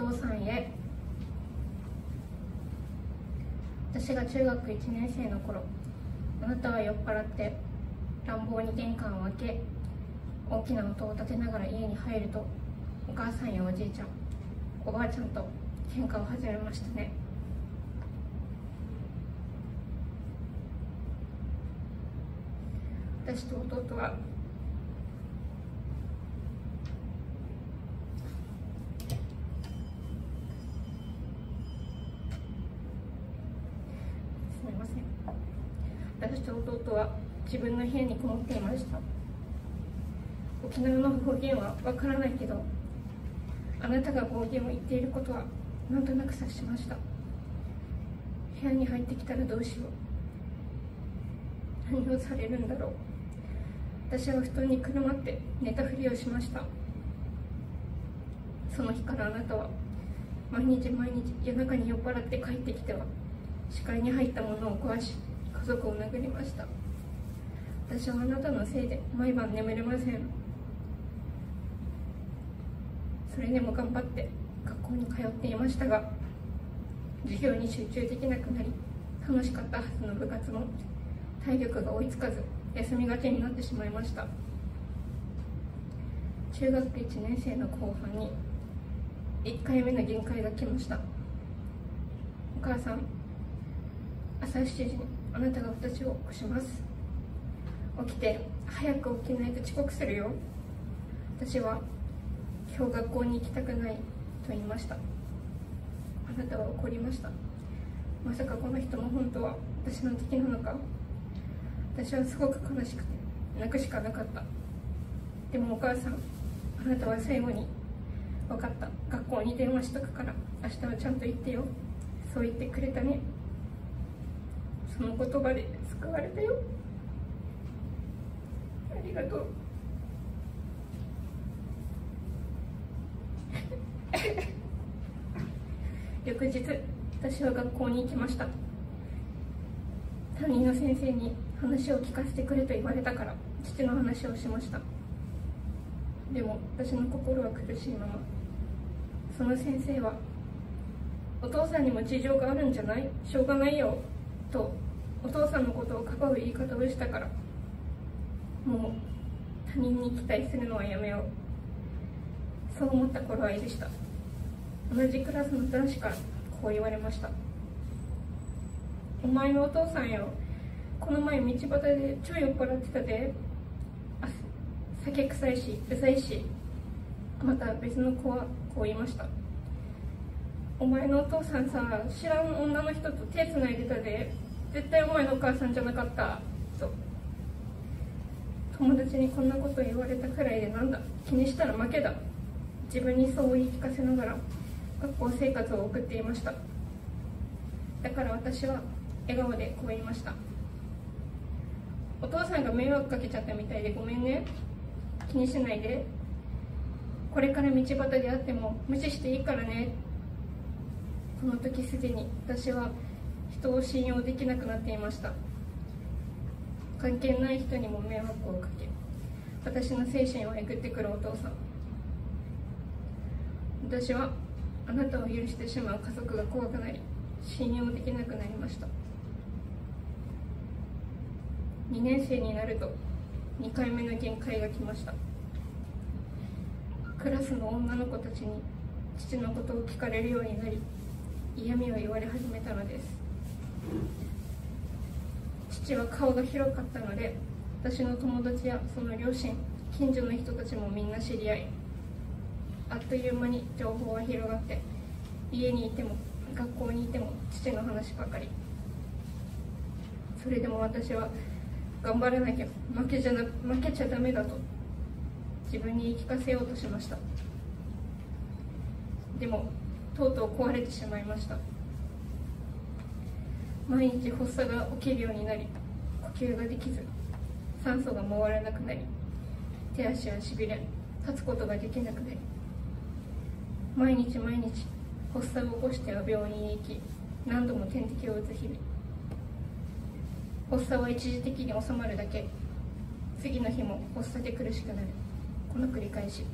父さんへ。私が中学1年生の頃あなたは酔っ払って乱暴に玄関を開け大きな音を立てながら家に入るとお母さんやおじいちゃんおばあちゃんと喧嘩を始めましたね。私と弟はと弟は自分の部屋にこもっていました。沖縄の方言はわからないけどあなたが暴言を言っていることはなんとなく察しました。部屋に入ってきたらどうしよう。何をされるんだろう。私は布団にくるまって寝たふりをしました。その日からあなたは毎日毎日夜中に酔っ払って帰ってきては視界に入ったものを壊し家族を殴りました。私はあなたのせいで毎晩眠れません。それでも頑張って学校に通っていましたが授業に集中できなくなり楽しかったはずの部活も体力が追いつかず休みがちになってしまいました。中学1年生の後半に1回目の限界が来ました。お母さん朝7時にあなたが私を起こします。起きて早く起きないと遅刻するよ。私は今日学校に行きたくないと言いました。あなたは怒りました。まさかこの人も本当は私の敵なのか。私はすごく悲しくて泣くしかなかった。でもお母さんあなたは最後に分かった。学校に電話しとくから明日はちゃんと言ってよ。そう言ってくれたね。その言葉で救われたよ。ありがとう。翌日私は学校に行きました。担任の先生に話を聞かせてくれと言われたから父の話をしました。でも私の心は苦しいまま。その先生はお父さんにも事情があるんじゃない？しょうがないよとお父さんのことをかばう言い方をしたからもう他人に期待するのはやめよう。そう思った頃合いでした。同じクラスの男子からこう言われました。お前のお父さんよ。この前道端で超酔っ払ってたで。酒臭いしうざいし。また別の子はこう言いました。お前のお父さんさ知らん女の人と手つないでたで。絶対お前のお母さんじゃなかった。と友達にこんなこと言われたくらいでなんだ。気にしたら負けだ。自分にそう言い聞かせながら学校生活を送っていました。だから私は笑顔でこう言いました。お父さんが迷惑かけちゃったみたいでごめんね。気にしないで。これから道端で会っても無視していいからね。この時すでに私は人を信用できなくなっていました。関係ない人にも迷惑をかけ私の精神をえぐってくるお父さん。私はあなたを許してしまう家族が怖くなり信用できなくなりました。2年生になると2回目の限界が来ました。クラスの女の子たちに父のことを聞かれるようになり嫌味を言われ始めたのです。父は顔が広かったので私の友達やその両親近所の人たちもみんな知り合い。あっという間に情報は広がって家にいても学校にいても父の話ばかり。それでも私は頑張らなきゃ負けじゃな負けちゃダメだと自分に言い聞かせようとしました。でもとうとう壊れてしまいました。毎日発作が起きるようになり呼吸ができず酸素が回らなくなり手足はしびれ立つことができなくなり毎日毎日発作を起こしては病院へ行き何度も点滴を打つ日々。発作は一時的に収まるだけ。次の日も発作で苦しくなる。この繰り返し。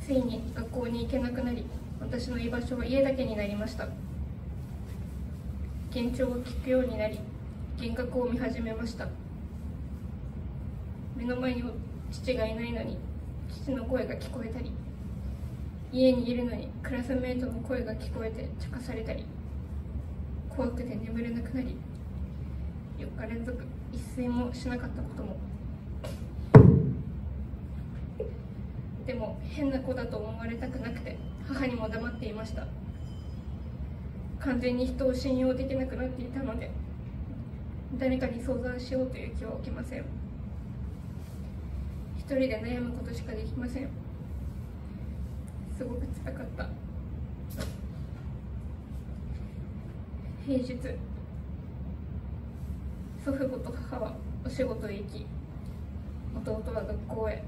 ついに学校に行けなくなり私の居場所は家だけになりました。幻聴を聞くようになり幻覚を見始めました。目の前に父がいないのに父の声が聞こえたり家にいるのにクラスメートの声が聞こえて茶化されたり怖くて眠れなくなり4日連続一睡もしなかったことも。でも変な子だと思われたくなくて母にも黙っていました。完全に人を信用できなくなっていたので誰かに相談しようという気は起きません。一人で悩むことしかできません。すごく辛かった。平日祖父母と母はお仕事へ行き弟は学校へ。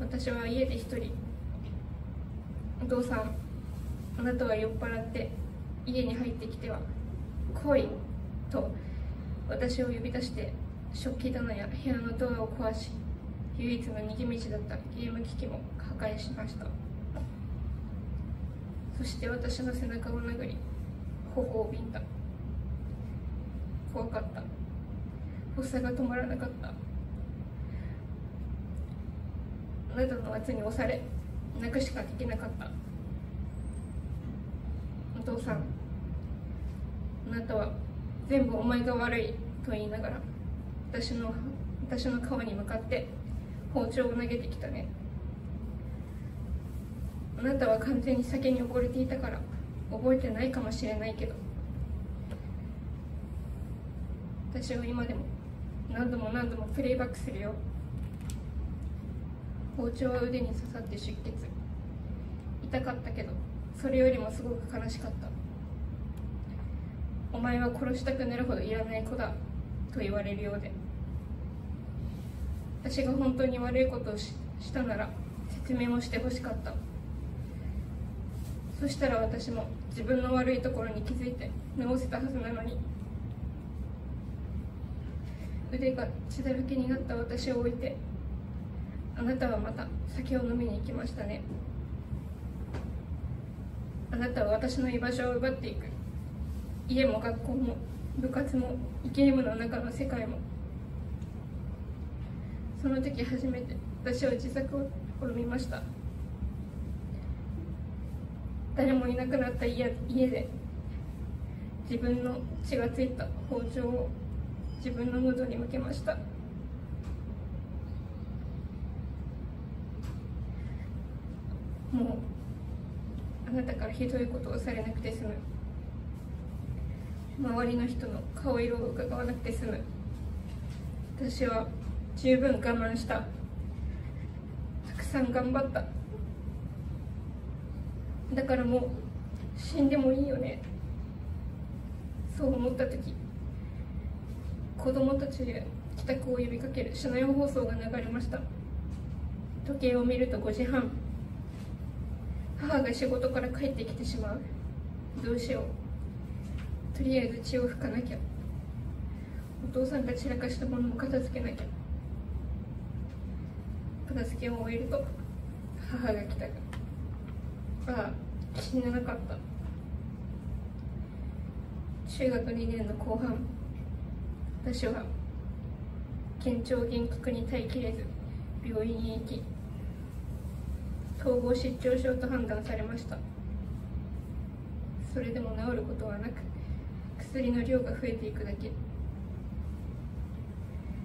私は家で一人。お父さんあなたは酔っ払って家に入ってきては来いと私を呼び出して食器棚や部屋のドアを壊し唯一の逃げ道だったゲーム機器も破壊しました。そして私の背中を殴り頬をビンタ。怖かった。発作が止まらなかった。あなたの圧に押され泣くしかできなかった。お父さん。あなたは全部お前が悪いと言いながら私の私の顔に向かって包丁を投げてきたね。あなたは完全に酒に溺れていたから覚えてないかもしれないけど。私は今でも何度も何度もプレイバックするよ。包丁は腕に刺さって出血。痛かったけどそれよりもすごく悲しかった。お前は殺したくなるほどいらない子だと言われるようで。私が本当に悪いことをしたなら説明をしてほしかった。そしたら私も自分の悪いところに気づいて直せたはずなのに。腕が血だらけになった私を置いてあなたはまた酒を飲みに行きましたね。あなたは私の居場所を奪っていく。家も学校も部活もゲームの中の世界も。その時初めて私は自作を試みました。誰もいなくなった家家で自分の血がついた包丁を自分の喉に向けました。もうあなたからひどいことをされなくて済む。周りの人の顔色を伺わなくて済む。私は十分我慢した。たくさん頑張った。だからもう死んでもいいよね。そう思った時子供たちへ帰宅を呼びかける車内放送が流れました。時計を見ると5時半。母が仕事から帰ってきてしまう。どうしよう。とりあえず血を拭かなきゃ。お父さんが散らかしたものも片付けなきゃ。片付けを終えると母が来たああ死ななかった。中学2年の後半私は県庁幻覚に耐えきれず病院へ行き統合失調症と判断されました。それでも治ることはなく薬の量が増えていくだけ。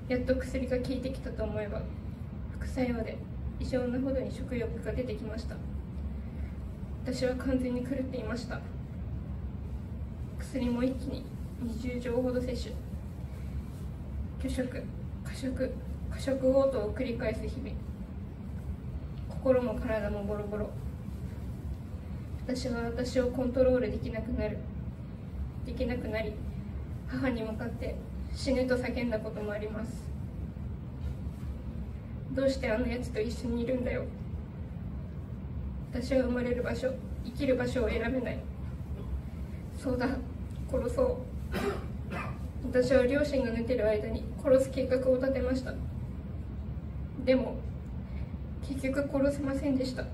やっと薬が効いてきたと思えば副作用で異常なほどに食欲が出てきました。私は完全に狂っていました。薬も一気に20錠ほど摂取。拒食過食過食嘔吐を繰り返す日々。心も体もボロボロ。私は私をコントロールできなくなる。できなくなり母に向かって死ぬと叫んだこともあります。どうしてあのやつと一緒にいるんだよ。私は生まれる場所生きる場所を選べない。そうだ殺そう。私は両親が寝てる間に殺す計画を立てました。でも結局殺せませんでした。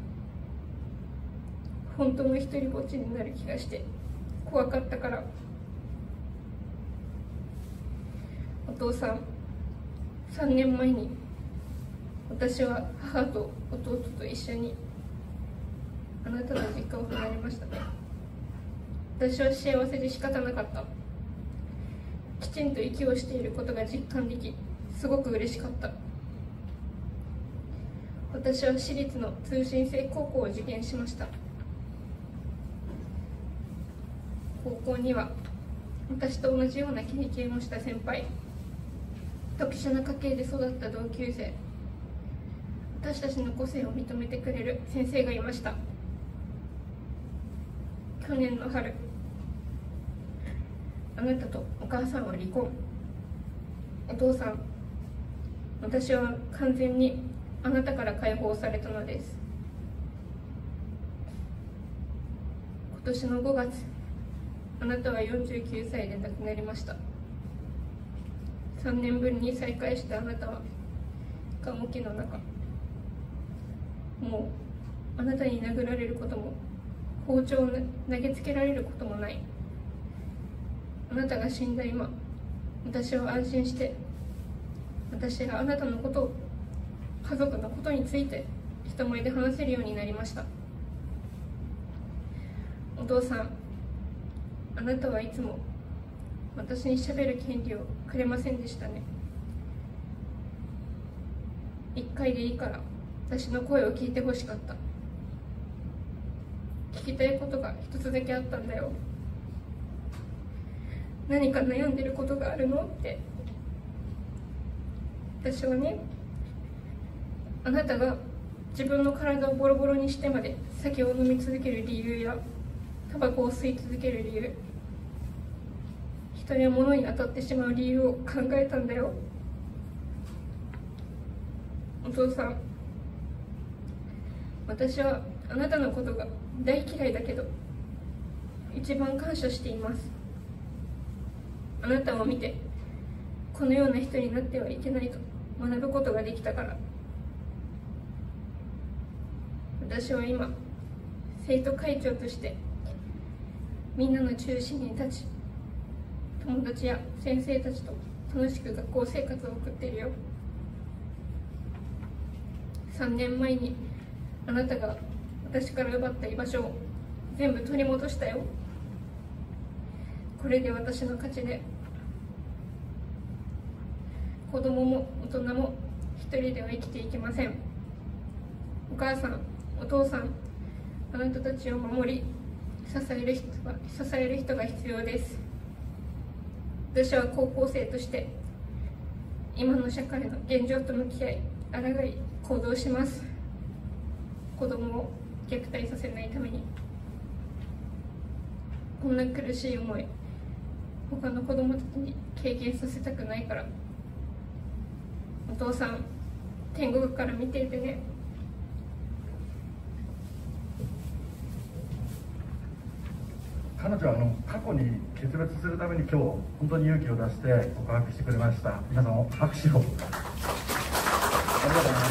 本当の一人ぼっちになる気がして。怖かったから。お父さん3年前に私は母と弟と一緒にあなたの実家を離れました私は幸せで仕方なかった。きちんと息をしていることが実感できすごく嬉しかった。私は私立の通信制高校を受験しました。高校には私と同じような経験をした先輩特殊な家系で育った同級生私たちの個性を認めてくれる先生がいました。去年の春あなたとお母さんは離婚。お父さん私は完全にあなたから解放されたのです。今年の5月あなたは49歳で亡くなりました。3年ぶりに再会したあなたは棺桶の中。もうあなたに殴られることも包丁を投げつけられることもない。あなたが死んだ今私は安心して私があなたのことを家族のことについて人前で話せるようになりました。お父さんあなたはいつも私にしゃべる権利をくれませんでしたね。一回でいいから私の声を聞いてほしかった。聞きたいことが一つだけあったんだよ。何か悩んでることがあるのって。私はねあなたが自分の体をボロボロにしてまで酒を飲み続ける理由やタバコを吸い続ける理由人や物に当たってしまう理由を考えたんだよお父さん私はあなたのことが大嫌いだけど一番感謝していますあなたを見てこのような人になってはいけないと学ぶことができたから私は今生徒会長としてみんなの中心に立ち友達や先生たちと楽しく学校生活を送っているよ。3年前にあなたが私から奪った居場所を全部取り戻したよ。これで私の勝ちで子供も大人も一人では生きていけません。お母さんお父さんあなたたちを守り支える人が支える人が必要です。私は高校生として今の社会の現状と向き合い抗い行動します。子供を虐待させないためにこんな苦しい思い他の子供たちに経験させたくないから。お父さん天国から見ていてね。彼女はあの過去に決別するために今日本当に勇気を出して告白してくれました。皆さんも拍手を。ありがとうございます。